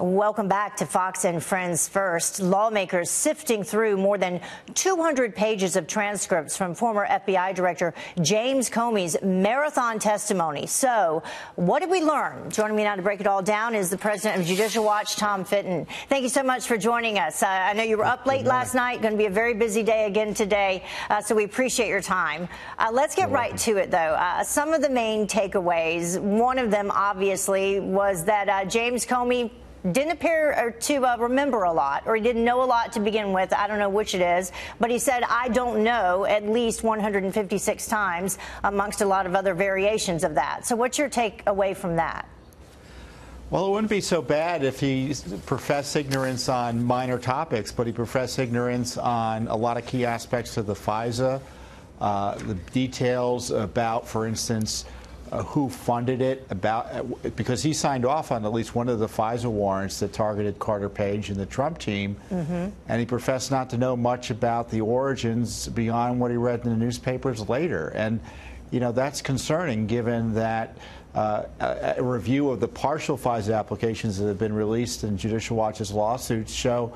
Welcome back to Fox and Friends First. Lawmakers sifting through more than 200 pages of transcripts from former FBI Director James Comey's marathon testimony. So, what did we learn? Joining me now to break it all down is the president of Judicial Watch, Tom Fitton. Thank you so much for joining us. Uh, I know you were up late last night, going to be a very busy day again today, uh, so we appreciate your time. Uh, let's get right to it, though. Uh, some of the main takeaways, one of them obviously was that uh, James Comey didn't appear to uh, remember a lot, or he didn't know a lot to begin with. I don't know which it is, but he said, I don't know, at least 156 times, amongst a lot of other variations of that. So, what's your take away from that? Well, it wouldn't be so bad if he professed ignorance on minor topics, but he professed ignorance on a lot of key aspects of the FISA, uh, the details about, for instance, uh, who funded it, about uh, because he signed off on at least one of the FISA warrants that targeted Carter Page and the Trump team, mm-hmm. and he professed not to know much about the origins beyond what he read in the newspapers later. And you know that's concerning, given that. Uh, a, review of the partial FISA applications that have been released in Judicial Watch's lawsuits show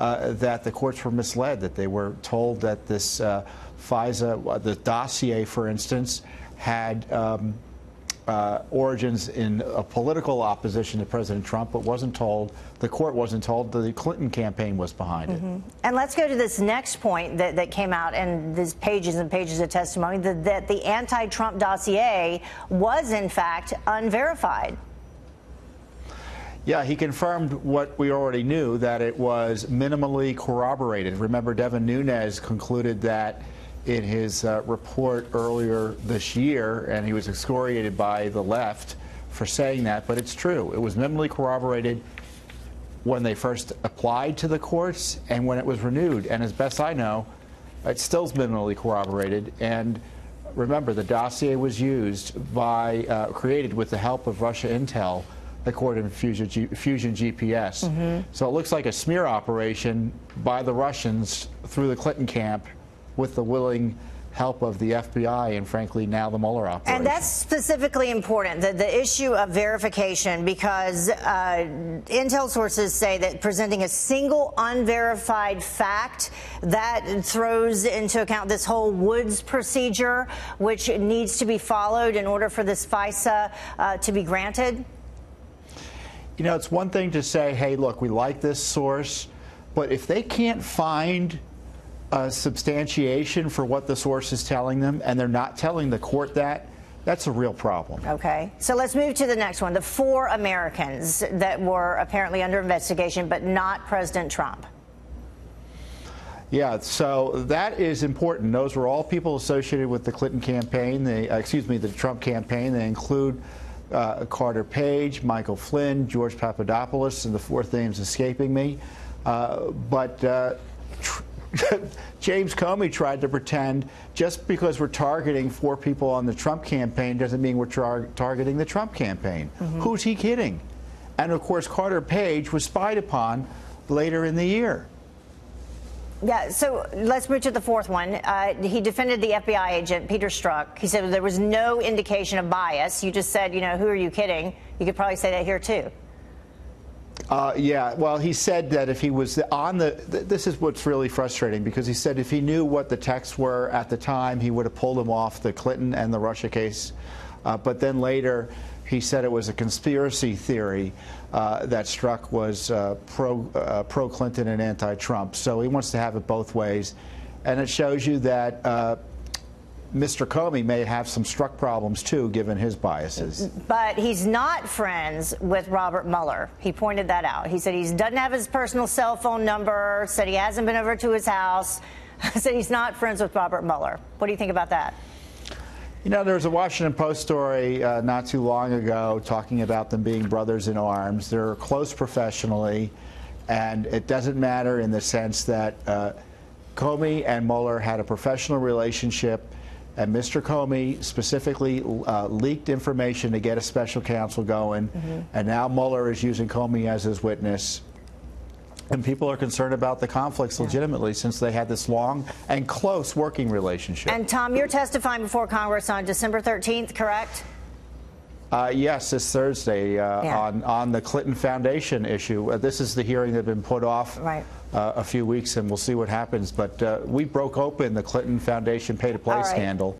uh, that the courts were misled, that they were told that this uh, FISA, the dossier, for instance, had um, uh, origins in a political opposition to President Trump, but wasn't told, the court wasn't told the Clinton campaign was behind mm -hmm. it. And let's go to this next point that, that came out in these pages and pages of testimony that, that the anti Trump dossier was, in fact, unverified. Yeah, he confirmed what we already knew that it was minimally corroborated. Remember, Devin Nunes concluded that in his uh, report earlier this year, and he was excoriated by the left for saying that, but it's true. It was minimally corroborated when they first applied to the courts and when it was renewed. And as best I know, it still is minimally corroborated. And remember, the dossier was used by, uh, created with the help of Russia Intel, according to Fusion, G Fusion GPS. Mm -hmm. So it looks like a smear operation by the Russians through the Clinton camp with the willing help of the FBI and, frankly, now the Mueller operation. And that's specifically important, the, the issue of verification, because uh, intel sources say that presenting a single unverified fact that throws into account this whole Woods procedure, which needs to be followed in order for this FISA uh, to be granted. You know, it's one thing to say, hey, look, we like this source, but if they can't find a substantiation for what the source is telling them, and they're not telling the court that, that's a real problem. Okay. So let's move to the next one. The four Americans that were apparently under investigation, but not President Trump. Yeah, so that is important. Those were all people associated with the Clinton campaign, they, uh, excuse me, the Trump campaign. They include uh, Carter Page, Michael Flynn, George Papadopoulos, and the fourth name's escaping me. Uh, but uh, James Comey tried to pretend just because we're targeting four people on the Trump campaign doesn't mean we're tar targeting the Trump campaign. Mm -hmm. Who's he kidding? And of course, Carter Page was spied upon later in the year. Yeah, so let's move to the fourth one. Uh, he defended the FBI agent, Peter Strzok. He said there was no indication of bias. You just said, you know, who are you kidding? You could probably say that here, too. Uh, yeah, well, he said that if he was on the, th this is what's really frustrating because he said if he knew what the texts were at the time, he would have pulled them off the Clinton and the Russia case. Uh, but then later, he said it was a conspiracy theory uh, that Strzok was uh, pro uh, pro Clinton and anti Trump. So he wants to have it both ways, and it shows you that uh, Mr. Comey may have some Strzok problems too, given his biases. But he's not friends with Robert Mueller. He pointed that out. He said he doesn't have his personal cell phone number, said he hasn't been over to his house, said he's not friends with Robert Mueller. What do you think about that? You know, there was a Washington Post story uh, not too long ago talking about them being brothers in arms. They're close professionally, and it doesn't matter in the sense that uh, Comey and Mueller had a professional relationship and Mr. Comey specifically uh, leaked information to get a special counsel going, mm -hmm. and now Mueller is using Comey as his witness. And people are concerned about the conflicts yeah. legitimately since they had this long and close working relationship. And Tom, you're testifying before Congress on December 13th, correct? Uh, yes, this Thursday uh, Yeah. on on the Clinton Foundation issue. Uh, this is the hearing that's been put off Right. uh, a few weeks, and we'll see what happens. But uh, we broke open the Clinton Foundation pay-to-play All right. scandal.